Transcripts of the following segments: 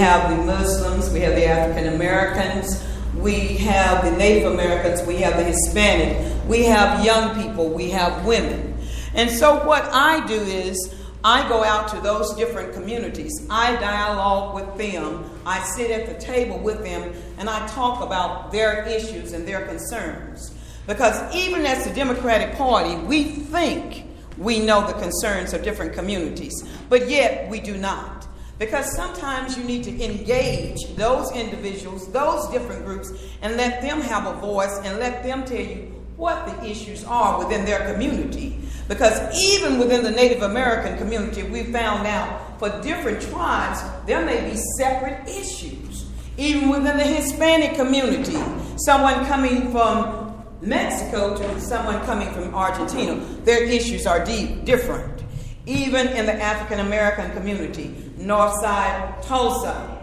We have the Muslims, we have the African Americans, we have the Native Americans, we have the Hispanic, we have young people, we have women. And so what I do is I go out to those different communities. I dialogue with them. I sit at the table with them and I talk about their issues and their concerns. Because even as the Democratic Party, we think we know the concerns of different communities, but yet we do not. Because sometimes you need to engage those individuals, those different groups, and let them have a voice and let them tell you what the issues are within their community. Because even within the Native American community, we found out for different tribes, there may be separate issues. Even within the Hispanic community, someone coming from Mexico to someone coming from Argentina, their issues are deep, different. Even in the African American community, Northside, Tulsa,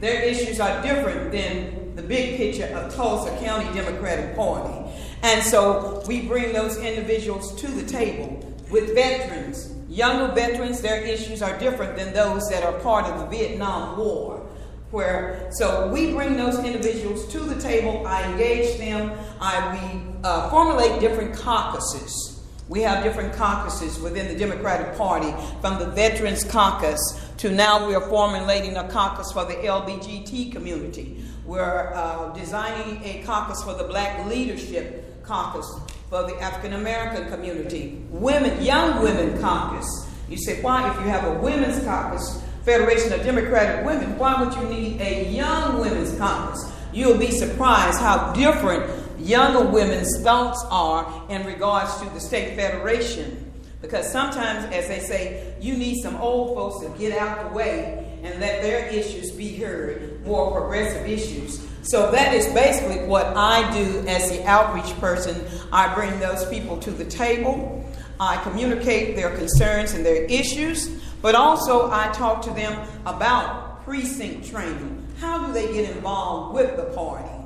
their issues are different than the big picture of Tulsa County Democratic Party. And so we bring those individuals to the table with veterans. Younger veterans, their issues are different than those that are part of the Vietnam War. Where so we bring those individuals to the table. I engage them. I we uh, formulate different caucuses. We have different caucuses within the Democratic Party, from the Veterans Caucus to now we are formulating a caucus for the LBGT community. We're uh, designing a caucus for the Black Leadership caucus for the African American community, women, young women caucus. You say, why, if you have a women's caucus, Federation of Democratic Women, why would you need a young women's caucus? You'll be surprised how different younger women's thoughts are in regards to the state federation. Because sometimes, as they say, you need some old folks to get out the way and let their issues be heard, more progressive issues. So that is basically what I do as the outreach person. I bring those people to the table. I communicate their concerns and their issues, but also I talk to them about precinct training. How do they get involved with the party?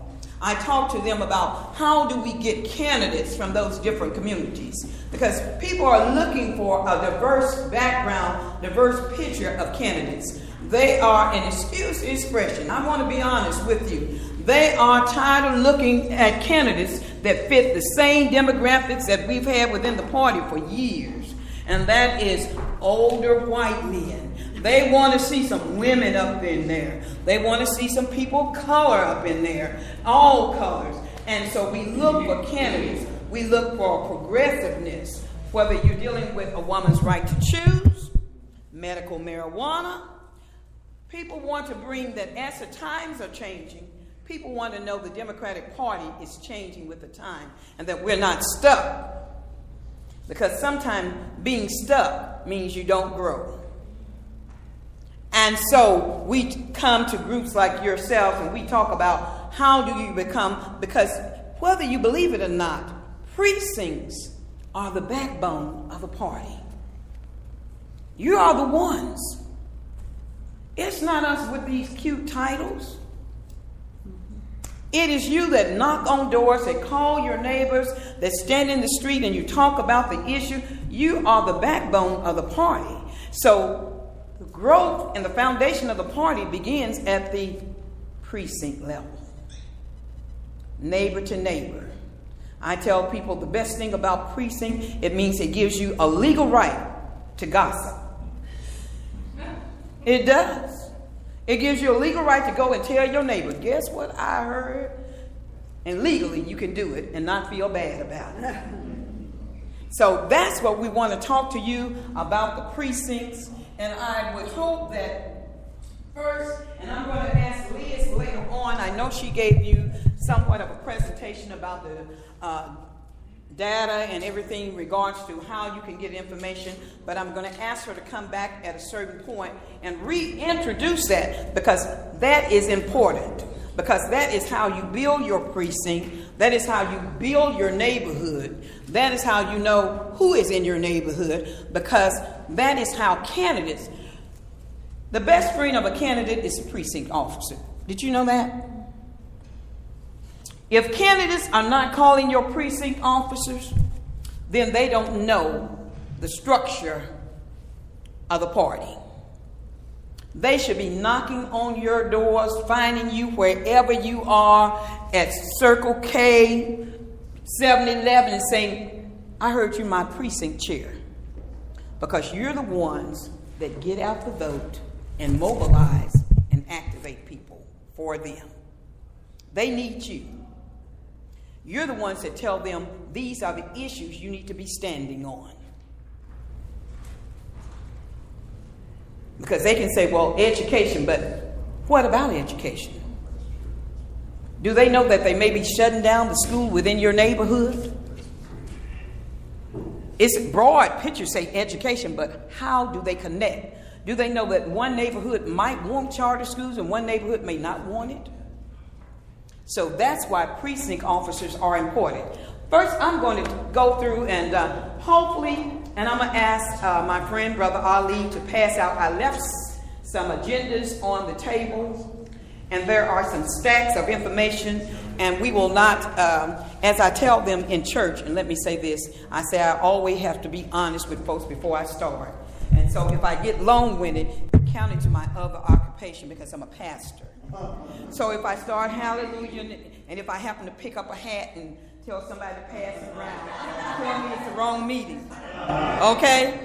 I talk to them about how do we get candidates from those different communities because people are looking for a diverse background, diverse picture of candidates. They are, and excuse expression, I want to be honest with you. They are tired of looking at candidates that fit the same demographics that we've had within the party for years. And that is older white men. They want to see some women up in there. They want to see some people of color up in there, all colors. And so we look for candidates. We look for progressiveness, whether you're dealing with a woman's right to choose, medical marijuana, People want to bring that as the times are changing, people want to know the Democratic Party is changing with the time and that we're not stuck. Because sometimes being stuck means you don't grow. And so we come to groups like yourselves and we talk about how do you become, because whether you believe it or not, precincts are the backbone of a party. You are the ones it's not us with these cute titles. It is you that knock on doors, that call your neighbors, that stand in the street and you talk about the issue. You are the backbone of the party. So growth and the foundation of the party begins at the precinct level. Neighbor to neighbor. I tell people the best thing about precinct, it means it gives you a legal right to gossip. It does. It gives you a legal right to go and tell your neighbor, guess what I heard? And legally, you can do it and not feel bad about it. so that's what we want to talk to you about the precincts. And I would hope that first, and I'm going to ask Liz later on, I know she gave you somewhat of a presentation about the uh, data and everything in regards to how you can get information, but I'm going to ask her to come back at a certain point and reintroduce that because that is important. Because that is how you build your precinct, that is how you build your neighborhood, that is how you know who is in your neighborhood, because that is how candidates, the best friend of a candidate is a precinct officer. Did you know that? If candidates are not calling your precinct officers, then they don't know the structure of the party. They should be knocking on your doors, finding you wherever you are at Circle K, 7 Eleven, and saying, I heard you my precinct chair. Because you're the ones that get out the vote and mobilize and activate people for them. They need you. You're the ones that tell them these are the issues you need to be standing on. Because they can say, well, education, but what about education? Do they know that they may be shutting down the school within your neighborhood? It's broad picture say education, but how do they connect? Do they know that one neighborhood might want charter schools and one neighborhood may not want it? So that's why precinct officers are important. First, I'm going to go through and uh, hopefully, and I'm going to ask uh, my friend, Brother Ali, to pass out. I left some agendas on the table, and there are some stacks of information, and we will not, um, as I tell them in church, and let me say this I say I always have to be honest with folks before I start. And so if I get long winded, count it to my other occupation because I'm a pastor. So if I start hallelujah, and if I happen to pick up a hat and tell somebody to pass it around, tell me it's the wrong meeting. Okay?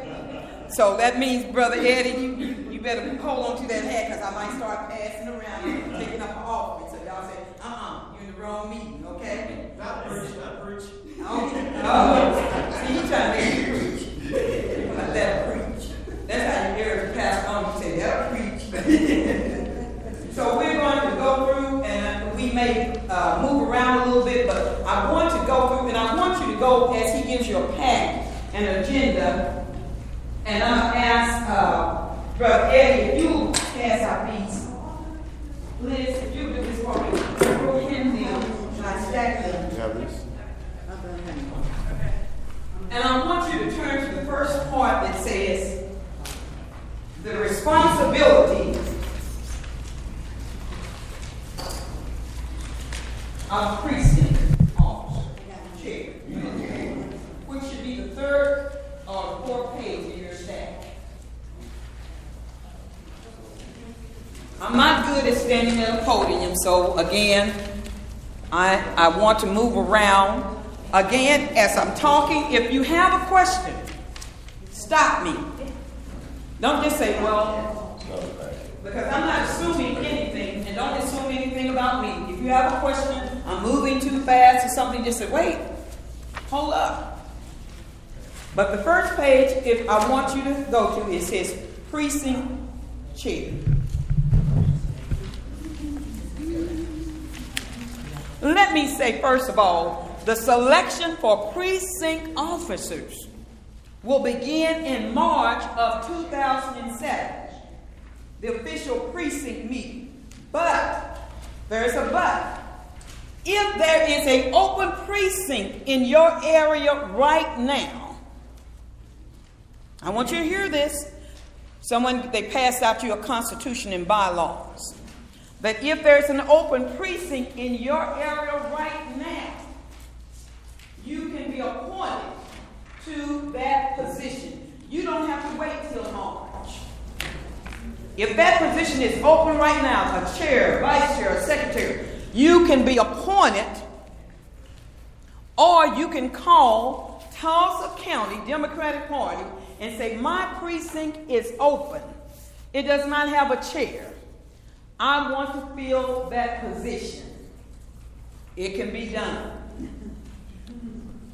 So that means, Brother Eddie, you, you, you better hold on to that hat because I might start passing around and picking up an offering. So y'all say, uh uh-uh, you're in the wrong meeting, okay? Not preach, not preach. Okay. Oh, see, you trying to make me preach. Let that preach. That's how you hear the pastor on. You say, that'll preach. So we're going to go through, and we may uh, move around a little bit, but I want to go through, and I want you to go as he gives you a pack, an agenda, and I'm going to ask uh, Brother Eddie if you pass out these. Liz, if you do this for me, throw him them, and I stack them. You have? And I want you to turn to the first part that says the responsibility of precinct officer, chair, which should be the third or fourth page of your stack. I'm not good at standing at a podium, so again, I, I want to move around. Again, as I'm talking, if you have a question, stop me. Don't just say, well, because I'm not assuming anything, and don't assume anything about me. If you have a question, I'm moving too fast or something, just say, wait, hold up. But the first page, if I want you to go to, it says precinct chair. Let me say, first of all, the selection for precinct officers will begin in March of 2007, the official precinct meeting. But, there's a but. If there is an open precinct in your area right now, I want you to hear this. Someone, they passed out you a constitution and bylaws. That if there's an open precinct in your area right now, you can be appointed to that position. You don't have to wait till March. If that position is open right now, a chair, vice chair, secretary, you can be appointed or you can call Tulsa County Democratic Party and say, My precinct is open. It does not have a chair. I want to fill that position. It can be done.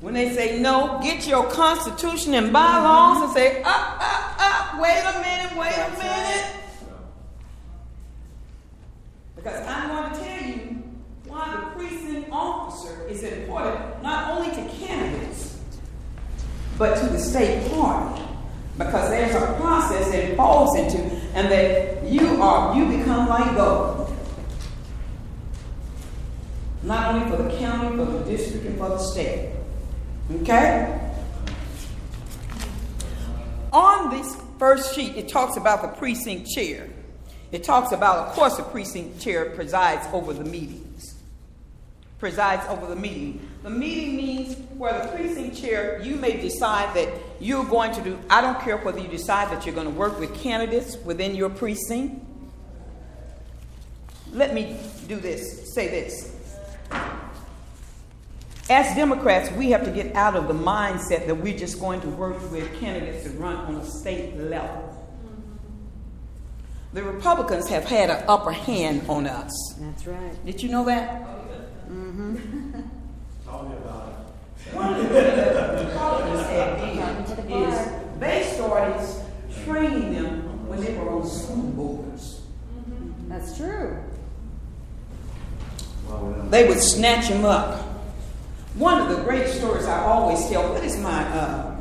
When they say no, get your constitution and bylaws and say, up, up, up, wait a minute, wait a minute. Because I'm going to tell you why the precinct officer is important, not only to candidates, but to the state party. Because there's a process that it falls into, and that you are, you become like gold. Not only for the county, for the district, and for the state. Okay? On this first sheet, it talks about the precinct chair. It talks about, of course, the precinct chair presides over the meetings. Presides over the meeting. The meeting means where the precinct chair, you may decide that you're going to do, I don't care whether you decide that you're going to work with candidates within your precinct. Let me do this, say this. As Democrats, we have to get out of the mindset that we're just going to work with candidates to run on a state level. The Republicans have had an upper hand on us. That's right. Did you know that? Mm-hmm. Tell me about it. One of the things that the Republicans have done is they started training them when they were on school boards. That's true. Well, we don't- They would snatch him up. One of the great stories I always tell, what is my uh,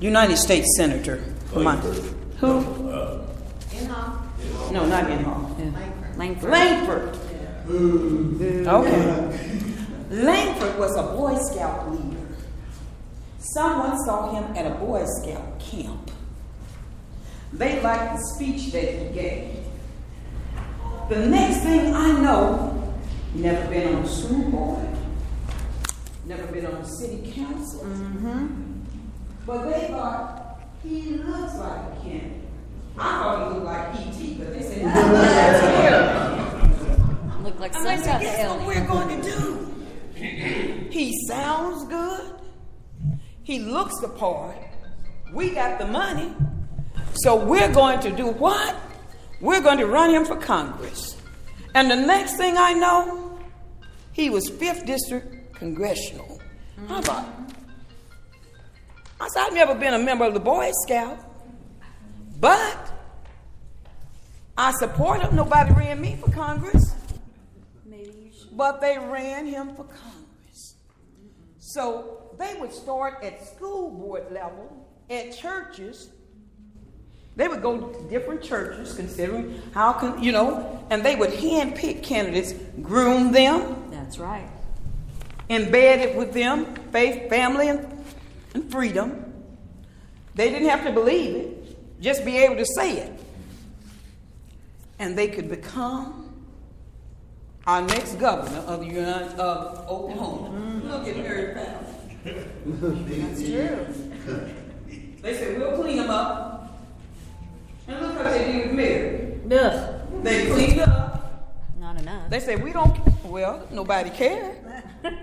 United States Senator? My, who? Inhofe. No, not Inhofe. Yeah. Lankford. Lankford. Mm-hmm. Okay. Lankford was a Boy Scout leader. Someone saw him at a Boy Scout camp. They liked the speech that he gave. The next thing I know, never been on a school board, never been on a city council. Mm-hmm. But they thought he looks like a candidate. I thought he looked like E.T., but they said, he looks like a Look like I'm some like, type of guess what alien. we're going to do? He sounds good. He looks the part. We got the money. So we're going to do what? We're going to run him for Congress. And the next thing I know, he was 5th District Congressional. How mm-hmm. about? I said, I've never been a member of the Boy Scout, but I support him. Nobody ran me for Congress Maybe you should. but they ran him for Congress. So they would start at school board level, at churches. They would go to different churches, considering how can you know, and they would handpick candidates, groom them, That's right. embed it with them, faith, family, and, and freedom. They didn't have to believe it, just be able to say it. And they could become our next governor of the United of Oklahoma. Mm-hmm. Look at Mary Powell. That's true. They said, we'll clean them up. And look how they did with Mary. Ugh. They cleaned up. Not enough. They said, we don't, well, nobody cared.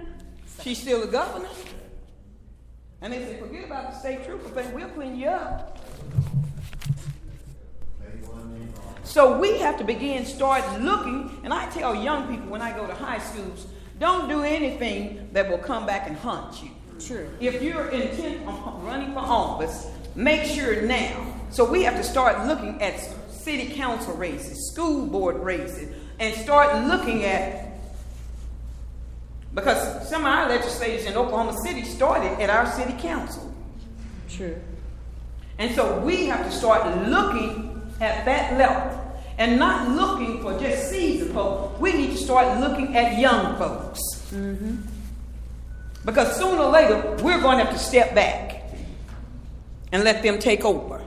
She's still the governor. And they said, forget about the state trooper thing, we'll clean you up. Make one name on it. So we have to begin start looking, and I tell young people when I go to high schools, don't do anything that will come back and haunt you. True. If you're intent on running for office, make sure now. So we have to start looking at city council races, school board races, and start looking at because some of our legislators in Oklahoma City started at our city council. True. And so we have to start looking at that level and not looking for just seasoned folks. We need to start looking at young folks. Mm-hmm. Because sooner or later, we're going to have to step back and let them take over.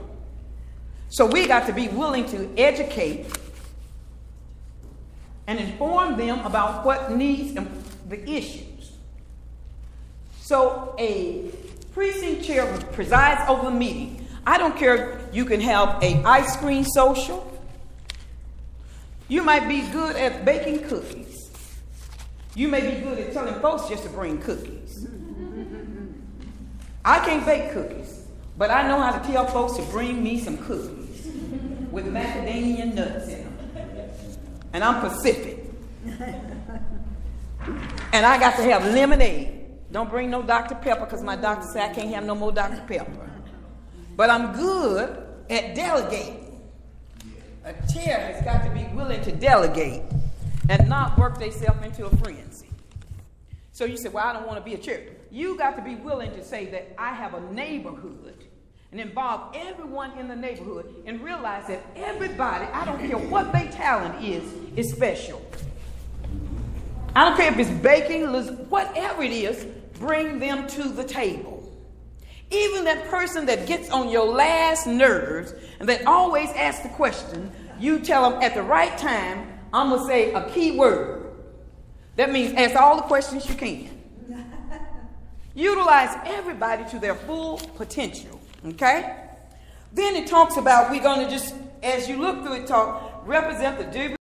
So we got to be willing to educate and inform them about what needs and the issues. So a precinct chair presides over the meeting. I don't care. if You can have a ice cream social. You might be good at baking cookies. You may be good at telling folks just to bring cookies. I can't bake cookies, but I know how to tell folks to bring me some cookies with macadamia nuts in them. And I'm Pacific. And I got to have lemonade. Don't bring no Dr. Pepper because my doctor said I can't have no more Dr. Pepper. But I'm good at delegating. A chair has got to be willing to delegate and not work themselves into a frenzy. So you say, Well, I don't want to be a chair. You got to be willing to say that I have a neighborhood and involve everyone in the neighborhood and realize that everybody, I don't care what their talent is, is special. I don't care if it's baking, whatever it is, bring them to the table. Even that person that gets on your last nerves and that always asks the question, you tell them at the right time, I'm going to say a key word. That means answer all the questions you can. Utilize everybody to their full potential. Okay? Then it talks about we're going to just, as you look through it, talk represent the